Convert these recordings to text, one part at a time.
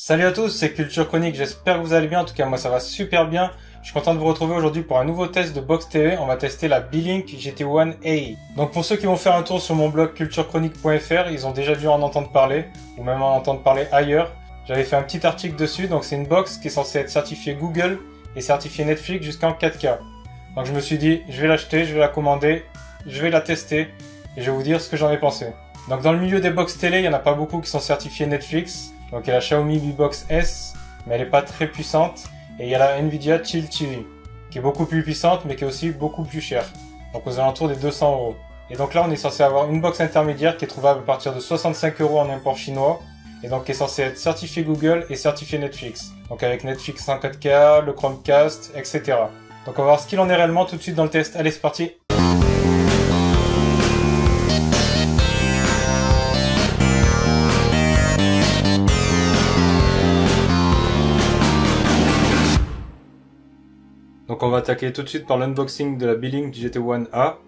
Salut à tous, c'est Culture Chronique, j'espère que vous allez bien, en tout cas moi ça va super bien. Je suis content de vous retrouver aujourd'hui pour un nouveau test de Box TV, on va tester la B-Link GT1A. Donc pour ceux qui vont faire un tour sur mon blog culturechronique.fr, ils ont déjà dû en entendre parler, ou même en entendre parler ailleurs. J'avais fait un petit article dessus, donc c'est une box qui est censée être certifiée Google et certifiée Netflix jusqu'en 4K. Donc je me suis dit, je vais l'acheter, je vais la commander, je vais la tester, et je vais vous dire ce que j'en ai pensé. Donc dans le milieu des box télé, il n'y en a pas beaucoup qui sont certifiés Netflix. Donc il y a la Xiaomi Mi Box S, mais elle n'est pas très puissante. Et il y a la Nvidia Chill TV, qui est beaucoup plus puissante, mais qui est aussi beaucoup plus chère. Donc aux alentours des 200 euros. Et donc là, on est censé avoir une box intermédiaire qui est trouvable à partir de 65 euros en import chinois. Et donc qui est censé être certifié Google et certifié Netflix. Donc avec Netflix en 4K, le Chromecast, etc. Donc on va voir ce qu'il en est réellement tout de suite dans le test. Allez, c'est parti Donc on va attaquer tout de suite par l'unboxing de la Billing GT1A.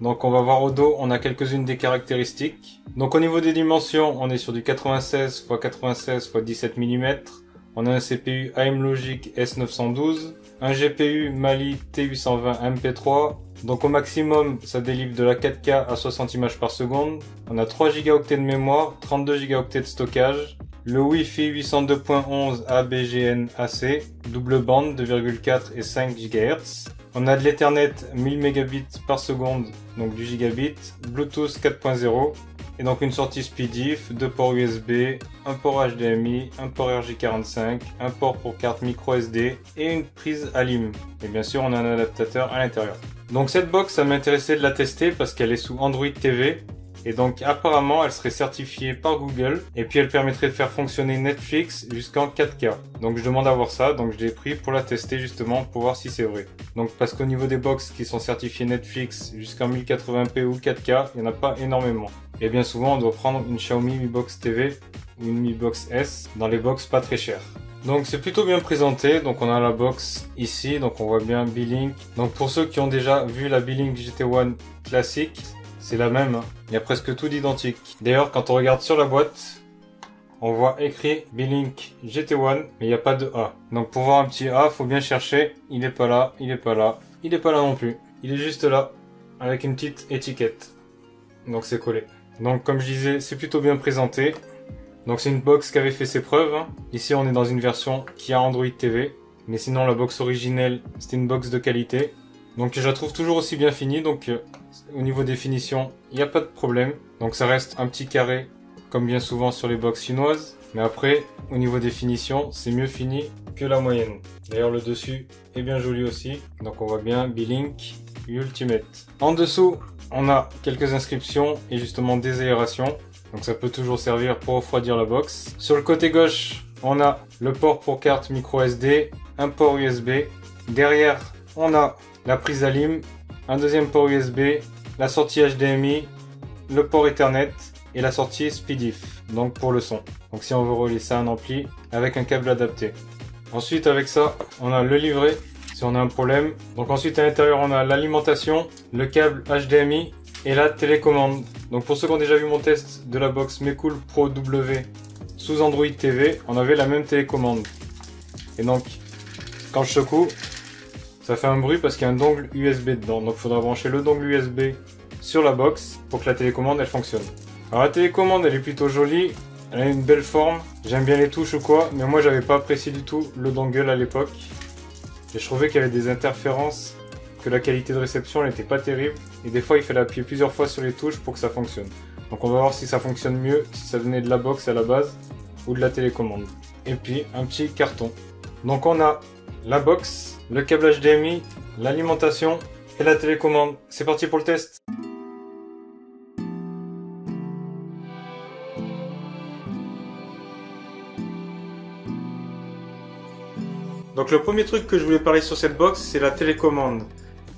Donc on va voir au dos, on a quelques-unes des caractéristiques. Donc au niveau des dimensions, on est sur du 96 x 96 x 17 mm. On a un CPU AM Logic S912, un GPU Mali T820 MP3. Donc au maximum, ça délivre de la 4K à 60 images par seconde. On a 3 Go de mémoire, 32 Go de stockage, le Wi-Fi 802.11 ABGN AC, double bande 2,4 et 5 GHz. On a de l'Ethernet 1000 Mbps par seconde, donc du gigabit, Bluetooth 4.0, et donc une sortie SpeedIF, deux ports USB, un port HDMI, un port RJ45, un port pour carte micro SD et une prise ALIM. Et bien sûr, on a un adaptateur à l'intérieur. Donc cette box, ça m'intéressait de la tester parce qu'elle est sous Android TV et donc apparemment, elle serait certifiée par Google et puis elle permettrait de faire fonctionner Netflix jusqu'en 4K. Donc je demande à voir ça, donc je l'ai pris pour la tester justement pour voir si c'est vrai. Donc parce qu'au niveau des box qui sont certifiées Netflix jusqu'en 1080p ou 4K, il n'y en a pas énormément. Et bien souvent, on doit prendre une Xiaomi Mi Box TV ou une Mi Box S dans les box pas très chères. Donc c'est plutôt bien présenté, donc on a la box ici, donc on voit bien B-Link. Donc pour ceux qui ont déjà vu la B-Link GT1 classique, c'est la même. Hein. Il y a presque tout d'identique. D'ailleurs, quand on regarde sur la boîte, on voit écrit B-Link GT1, mais il n'y a pas de A. Donc pour voir un petit A, faut bien chercher. Il n'est pas là, il n'est pas là, il n'est pas là non plus. Il est juste là, avec une petite étiquette. Donc c'est collé. Donc comme je disais, c'est plutôt bien présenté. Donc c'est une box qui avait fait ses preuves. Hein. Ici on est dans une version qui a Android TV. Mais sinon la box originelle, c'était une box de qualité. Donc je la trouve toujours aussi bien finie. Donc euh, au niveau définition, il n'y a pas de problème. Donc ça reste un petit carré, comme bien souvent sur les box chinoises. Mais après, au niveau définition, c'est mieux fini que la moyenne. D'ailleurs, le dessus est bien joli aussi. Donc on voit bien B-Link Ultimate. En dessous, on a quelques inscriptions et justement des aérations. Donc ça peut toujours servir pour refroidir la box. Sur le côté gauche, on a le port pour carte micro SD, un port USB. Derrière, on a la prise ALIM, un deuxième port USB, la sortie HDMI, le port Ethernet et la sortie SpeedIF, donc pour le son. Donc si on veut relier ça à un ampli avec un câble adapté. Ensuite avec ça, on a le livret si on a un problème. Donc ensuite à l'intérieur on a l'alimentation, le câble HDMI et la télécommande. Donc pour ceux qui ont déjà vu mon test de la box Mecool Pro W sous Android TV, on avait la même télécommande. Et donc quand je secoue, ça fait un bruit parce qu'il y a un dongle USB dedans. Donc il faudra brancher le dongle USB sur la box pour que la télécommande elle fonctionne. Alors la télécommande elle est plutôt jolie, elle a une belle forme, j'aime bien les touches ou quoi, mais moi j'avais pas apprécié du tout le dongle à l'époque. Et je trouvais qu'il y avait des interférences, que la qualité de réception n'était pas terrible, et des fois il fallait appuyer plusieurs fois sur les touches pour que ça fonctionne. Donc on va voir si ça fonctionne mieux, si ça venait de la box à la base, ou de la télécommande. Et puis un petit carton. Donc on a la box, le câble HDMI, l'alimentation et la télécommande. C'est parti pour le test Donc le premier truc que je voulais parler sur cette box, c'est la télécommande.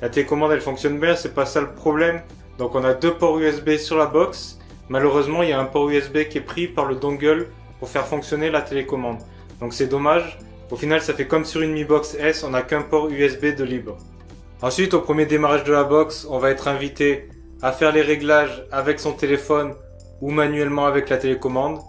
La télécommande, elle fonctionne bien, c'est pas ça le problème. Donc on a deux ports USB sur la box. Malheureusement, il y a un port USB qui est pris par le dongle pour faire fonctionner la télécommande. Donc c'est dommage. Au final, ça fait comme sur une Mi Box S, on n'a qu'un port USB de libre. Ensuite, au premier démarrage de la box, on va être invité à faire les réglages avec son téléphone ou manuellement avec la télécommande.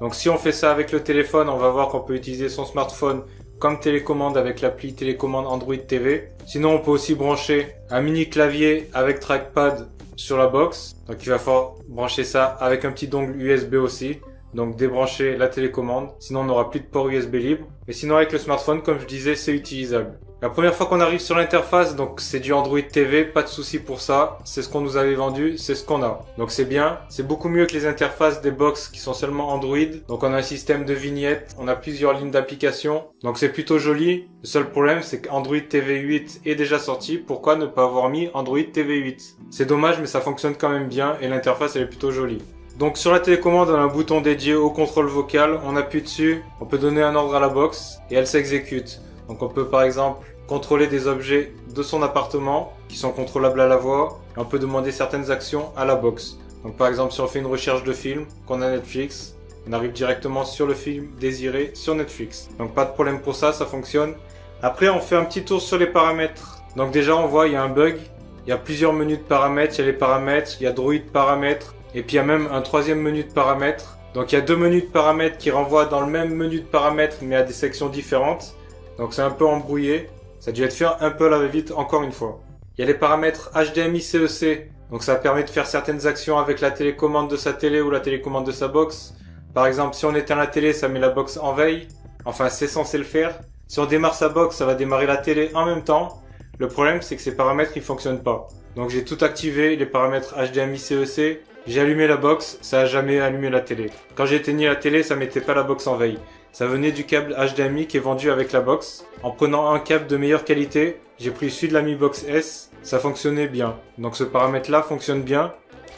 Donc si on fait ça avec le téléphone, on va voir qu'on peut utiliser son smartphone comme télécommande avec l'appli télécommande Android TV. Sinon, on peut aussi brancher un mini clavier avec trackpad sur la box. Donc il va falloir brancher ça avec un petit dongle USB aussi. Donc débrancher la télécommande. Sinon, on n'aura plus de port USB libre. Et sinon, avec le smartphone, comme je disais, c'est utilisable. La première fois qu'on arrive sur l'interface, donc c'est du Android TV, pas de souci pour ça. C'est ce qu'on nous avait vendu, c'est ce qu'on a. Donc c'est bien. C'est beaucoup mieux que les interfaces des box qui sont seulement Android. Donc on a un système de vignettes, on a plusieurs lignes d'application. Donc c'est plutôt joli. Le seul problème, c'est qu'Android TV 8 est déjà sorti. Pourquoi ne pas avoir mis Android TV 8 C'est dommage, mais ça fonctionne quand même bien et l'interface elle est plutôt jolie. Donc sur la télécommande, on a un bouton dédié au contrôle vocal. On appuie dessus, on peut donner un ordre à la box et elle s'exécute. Donc on peut par exemple contrôler des objets de son appartement qui sont contrôlables à la voix et on peut demander certaines actions à la box. Donc par exemple si on fait une recherche de film, qu'on a Netflix, on arrive directement sur le film désiré sur Netflix. Donc pas de problème pour ça, ça fonctionne. Après on fait un petit tour sur les paramètres. Donc déjà on voit il y a un bug, il y a plusieurs menus de paramètres, il y a les paramètres, il y a Droid paramètres et puis il y a même un troisième menu de paramètres. Donc il y a deux menus de paramètres qui renvoient dans le même menu de paramètres mais à des sections différentes. Donc c'est un peu embrouillé. Ça a dû être fait un peu à la vite encore une fois. Il y a les paramètres HDMI CEC. Donc ça permet de faire certaines actions avec la télécommande de sa télé ou la télécommande de sa box. Par exemple, si on éteint la télé, ça met la box en veille. Enfin, c'est censé le faire. Si on démarre sa box, ça va démarrer la télé en même temps. Le problème, c'est que ces paramètres, ils fonctionnent pas. Donc j'ai tout activé, les paramètres HDMI CEC. J'ai allumé la box, ça a jamais allumé la télé. Quand j'ai éteigné la télé, ça mettait pas la box en veille. Ça venait du câble HDMI qui est vendu avec la box. En prenant un câble de meilleure qualité, j'ai pris celui de la Mi Box S, ça fonctionnait bien. Donc ce paramètre là fonctionne bien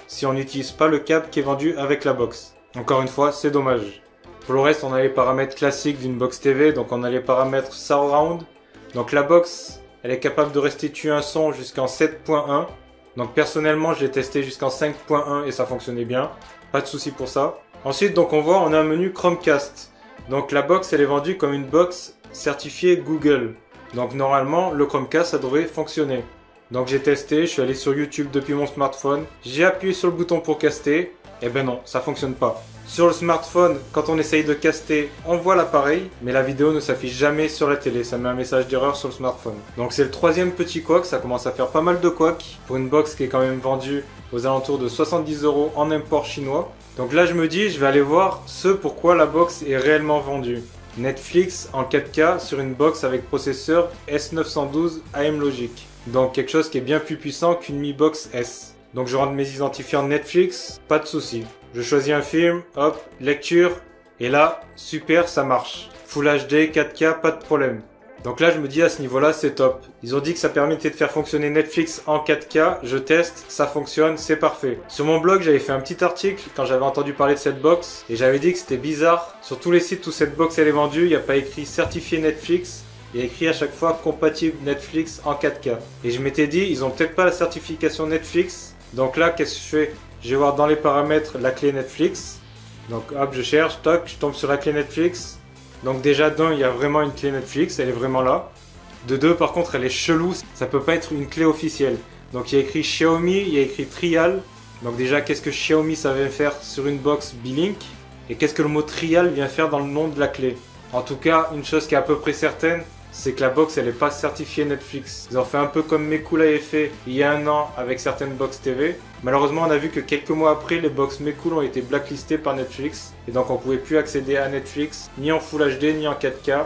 si on n'utilise pas le câble qui est vendu avec la box. Encore une fois, c'est dommage. Pour le reste, on a les paramètres classiques d'une box TV, donc on a les paramètres surround. Donc la box, elle est capable de restituer un son jusqu'en 7.1. Donc personnellement, je l'ai testé jusqu'en 5.1 et ça fonctionnait bien. Pas de souci pour ça. Ensuite, donc on voit, on a un menu Chromecast. Donc la box, elle est vendue comme une box certifiée Google. Donc normalement, le Chromecast, ça devrait fonctionner. Donc j'ai testé, je suis allé sur YouTube depuis mon smartphone, j'ai appuyé sur le bouton pour caster, et eh ben non, ça fonctionne pas. Sur le smartphone, quand on essaye de caster, on voit l'appareil, mais la vidéo ne s'affiche jamais sur la télé, ça met un message d'erreur sur le smartphone. Donc c'est le troisième petit couac, ça commence à faire pas mal de couac pour une box qui est quand même vendue aux alentours de 70 euros en import chinois. Donc là, je me dis, je vais aller voir ce pourquoi la box est réellement vendue. Netflix en 4K sur une box avec processeur S912 AM Logic. Donc quelque chose qui est bien plus puissant qu'une Mi Box S. Donc je rentre mes identifiants Netflix, pas de souci. Je choisis un film, hop, lecture, et là, super, ça marche. Full HD, 4K, pas de problème. Donc là, je me dis à ce niveau-là, c'est top. Ils ont dit que ça permettait de faire fonctionner Netflix en 4K. Je teste, ça fonctionne, c'est parfait. Sur mon blog, j'avais fait un petit article quand j'avais entendu parler de cette box et j'avais dit que c'était bizarre. Sur tous les sites où cette box est vendue, il n'y a pas écrit certifié Netflix. Il y a écrit à chaque fois compatible Netflix en 4K. Et je m'étais dit, ils ont peut-être pas la certification Netflix. Donc là, qu'est-ce que je fais? Je vais voir dans les paramètres la clé Netflix. Donc hop, je cherche, toc, je tombe sur la clé Netflix. Donc déjà d'un, il y a vraiment une clé Netflix, elle est vraiment là. De deux, par contre, elle est chelou, ça peut pas être une clé officielle. Donc il y a écrit Xiaomi, il y a écrit Trial. Donc déjà, qu'est-ce que Xiaomi ça vient faire sur une box B-Link Et qu'est-ce que le mot Trial vient faire dans le nom de la clé? En tout cas, une chose qui est à peu près certaine, c'est que la box elle est pas certifiée Netflix. Ils ont fait un peu comme Mekul avait fait il y a un an avec certaines box TV. Malheureusement, on a vu que quelques mois après, les box Mekul ont été blacklistées par Netflix et donc on pouvait plus accéder à Netflix ni en Full HD ni en 4K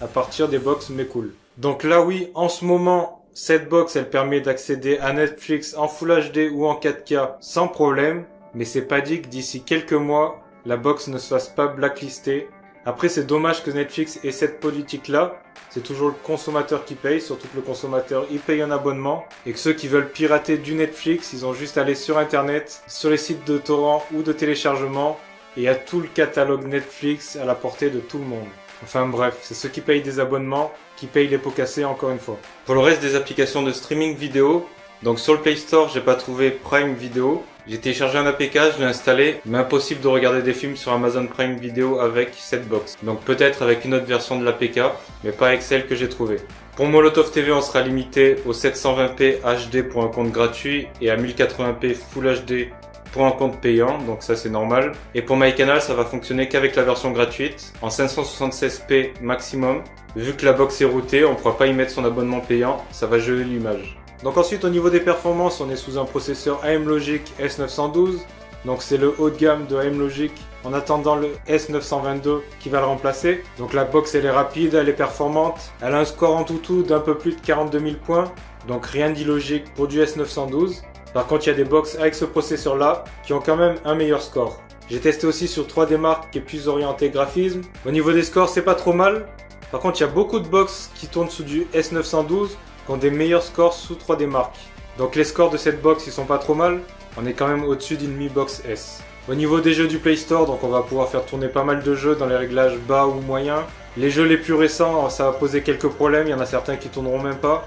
à partir des box Mekul. Donc là oui, en ce moment, cette box elle permet d'accéder à Netflix en Full HD ou en 4K sans problème, mais c'est pas dit que d'ici quelques mois, la box ne se fasse pas blacklister après, c'est dommage que Netflix ait cette politique-là. C'est toujours le consommateur qui paye, surtout que le consommateur, il paye un abonnement. Et que ceux qui veulent pirater du Netflix, ils ont juste à aller sur Internet, sur les sites de torrent ou de téléchargement. Et y a tout le catalogue Netflix à la portée de tout le monde. Enfin bref, c'est ceux qui payent des abonnements qui payent les pots cassés encore une fois. Pour le reste des applications de streaming vidéo, donc sur le Play Store, j'ai pas trouvé Prime Video. J'ai téléchargé un APK, je l'ai installé, mais impossible de regarder des films sur Amazon Prime Video avec cette box. Donc peut-être avec une autre version de l'APK, mais pas avec celle que j'ai trouvée. Pour Molotov TV, on sera limité au 720p HD pour un compte gratuit et à 1080p Full HD pour un compte payant, donc ça c'est normal. Et pour MyCanal, ça va fonctionner qu'avec la version gratuite, en 576p maximum. Vu que la box est routée, on ne pourra pas y mettre son abonnement payant, ça va geler l'image. Donc ensuite au niveau des performances, on est sous un processeur AM Logic S912. Donc c'est le haut de gamme de AM Logic en attendant le S922 qui va le remplacer. Donc la box elle est rapide, elle est performante. Elle a un score en tout tout d'un peu plus de 42 000 points. Donc rien d'illogique pour du S912. Par contre il y a des box avec ce processeur là qui ont quand même un meilleur score. J'ai testé aussi sur 3D Mark qui est plus orienté graphisme. Au niveau des scores c'est pas trop mal. Par contre il y a beaucoup de box qui tournent sous du S912 qui ont des meilleurs scores sous 3D Mark. Donc les scores de cette box ils sont pas trop mal, on est quand même au-dessus d'une Mi Box S. Au niveau des jeux du Play Store, donc on va pouvoir faire tourner pas mal de jeux dans les réglages bas ou moyens. Les jeux les plus récents, ça va poser quelques problèmes, il y en a certains qui tourneront même pas.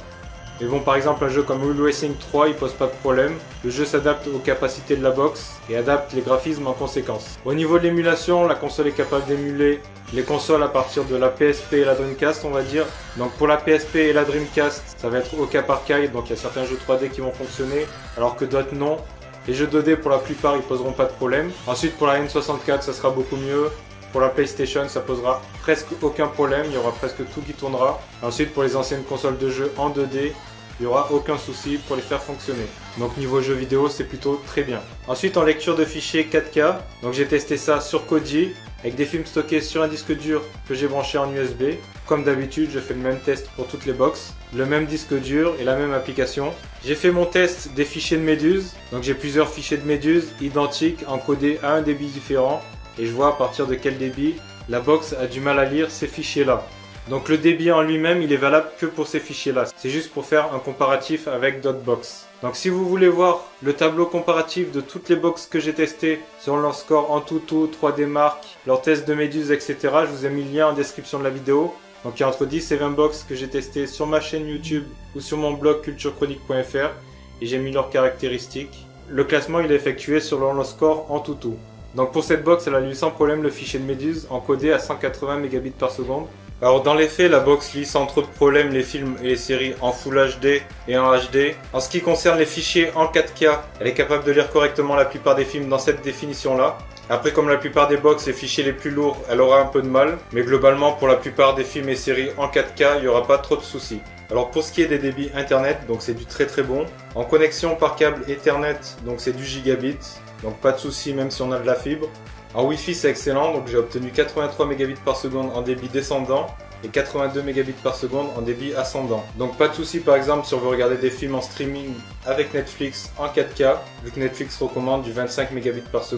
Mais bon, par exemple, un jeu comme Wheel Racing 3, il pose pas de problème. Le jeu s'adapte aux capacités de la box et adapte les graphismes en conséquence. Au niveau de l'émulation, la console est capable d'émuler les consoles à partir de la PSP et la Dreamcast, on va dire. Donc pour la PSP et la Dreamcast, ça va être au cas par cas, donc il y a certains jeux 3D qui vont fonctionner, alors que d'autres non. Les jeux 2D pour la plupart ils poseront pas de problème. Ensuite pour la N64 ça sera beaucoup mieux. Pour la PlayStation, ça posera presque aucun problème, il y aura presque tout qui tournera. Ensuite, pour les anciennes consoles de jeu en 2D, il n'y aura aucun souci pour les faire fonctionner. Donc niveau jeu vidéo, c'est plutôt très bien. Ensuite, en lecture de fichiers 4K, donc j'ai testé ça sur Kodi avec des films stockés sur un disque dur que j'ai branché en USB. Comme d'habitude, je fais le même test pour toutes les box, le même disque dur et la même application. J'ai fait mon test des fichiers de Méduse, donc j'ai plusieurs fichiers de Méduse identiques encodés à un débit différent et je vois à partir de quel débit la box a du mal à lire ces fichiers-là. Donc le débit en lui-même, il est valable que pour ces fichiers-là. C'est juste pour faire un comparatif avec d'autres box. Donc si vous voulez voir le tableau comparatif de toutes les box que j'ai testées sur leur score en tout 3D Mark, leur test de méduse, etc., je vous ai mis le lien en description de la vidéo. Donc il y a entre 10 et 20 box que j'ai testé sur ma chaîne YouTube ou sur mon blog culturechronique.fr et j'ai mis leurs caractéristiques. Le classement il est effectué sur leur score en tout Donc pour cette box, elle a lu sans problème le fichier de méduse encodé à 180 mégabits par seconde alors dans les faits, la box lit sans trop de problèmes les films et les séries en Full HD et en HD. En ce qui concerne les fichiers en 4K, elle est capable de lire correctement la plupart des films dans cette définition-là. Après, comme la plupart des box, les fichiers les plus lourds, elle aura un peu de mal. Mais globalement, pour la plupart des films et séries en 4K, il n'y aura pas trop de soucis. Alors pour ce qui est des débits internet, donc c'est du très très bon. En connexion par câble Ethernet, donc c'est du gigabit. Donc pas de soucis même si on a de la fibre. En Wi-Fi, c'est excellent, donc j'ai obtenu 83 Mbps en débit descendant et 82 Mbps en débit ascendant. Donc pas de souci par exemple si on veut regarder des films en streaming avec Netflix en 4K, vu que Netflix recommande du 25 Mbps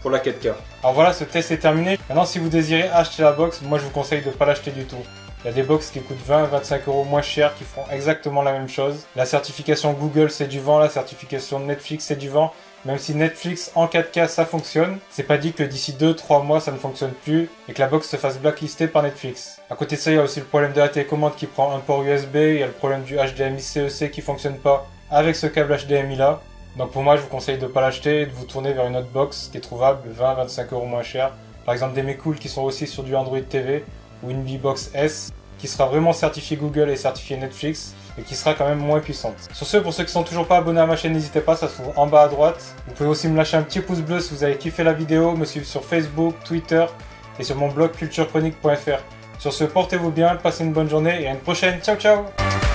pour la 4K. Alors voilà, ce test est terminé. Maintenant, si vous désirez acheter la box, moi je vous conseille de ne pas l'acheter du tout. Il y a des box qui coûtent 20-25 euros moins cher qui font exactement la même chose. La certification Google c'est du vent, la certification Netflix c'est du vent. Même si Netflix en 4K ça fonctionne, c'est pas dit que d'ici 2-3 mois ça ne fonctionne plus et que la box se fasse blacklister par Netflix. À côté de ça, il y a aussi le problème de la télécommande qui prend un port USB, il y a le problème du HDMI CEC qui fonctionne pas avec ce câble HDMI là. Donc pour moi, je vous conseille de pas l'acheter et de vous tourner vers une autre box qui est trouvable 20-25 euros moins cher. Par exemple des Mecool qui sont aussi sur du Android TV ou une B-Box S qui sera vraiment certifiée Google et certifiée Netflix et qui sera quand même moins puissante. Sur ce, pour ceux qui sont toujours pas abonnés à ma chaîne, n'hésitez pas, ça se trouve en bas à droite. Vous pouvez aussi me lâcher un petit pouce bleu si vous avez kiffé la vidéo, me suivre sur Facebook, Twitter et sur mon blog culturechronique.fr. Sur ce, portez-vous bien, passez une bonne journée et à une prochaine. Ciao ciao